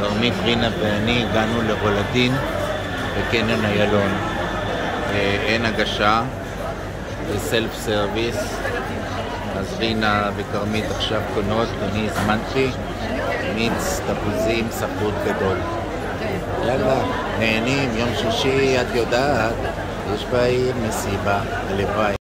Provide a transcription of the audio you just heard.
כרמית, רינה ואני הגענו לרולדין בקניון איילון. אה, אין הגשה, זה סלף סרוויס, אז רינה וכרמית עכשיו קונות, אני הזמנתי מיץ, תפוזים, ספרות גדול. יאללה, נהנים, יום שישי, את יודעת, יש בעיר מסיבה, הלוואי.